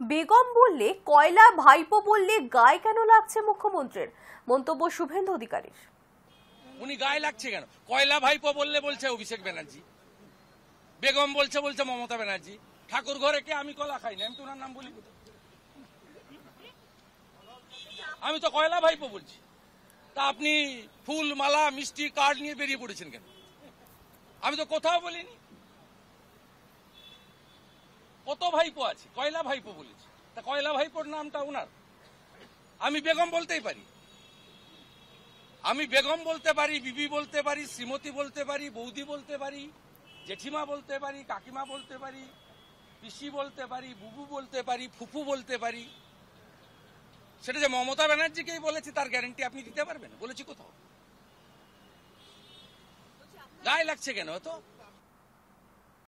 বেগম বললে, কয়লা ভাইপো বললে গায়ে কেন লাগছে? মুখ্যমন্ত্রীর মন্তব্য শুভেন্দু অধিকারীর। উনি গায়ে লাগছে কেন? কয়লা ভাইপো বললে বলছে অভিষেক ব্যানার্জি। বেগম বলছে বলছে মমতা ব্যানার্জি। ঠাকুর ঘরে কে? আমি কলা খাই না। আমি তো ওনার নাম বলি আমি তো কয়লা ভাইপো বলছি। তা আপনি ফুল, মালা, মিষ্টি, কার্ড নিয়ে বেরিয়ে পড়েছেন কেন? আমি তো কোথাও বলিনি। কত ভাইপো আছে? কয়লা ভাইপো বলেছি। তা কয়লা ভাইপোর নামটা ওনার আমি বেগম বলতেই পারি। আমি বেগম বলতে পারি, বিবি বলতে পারি, শ্রীমতী বলতে পারি, বৌদি বলতে পারি, জেঠিমা বলতে পারি, কাকিমা বলতে পারি, পিসি বলতে পারি, বুবু বলতে পারি, ফুফু বলতে পারি। সেটা যে মমতা ব্যানার্জিকেই বলেছি, তার গ্যারেন্টি আপনি দিতে পারবেন? বলেছি কোথাও। গায়ে লাগছে কেন তো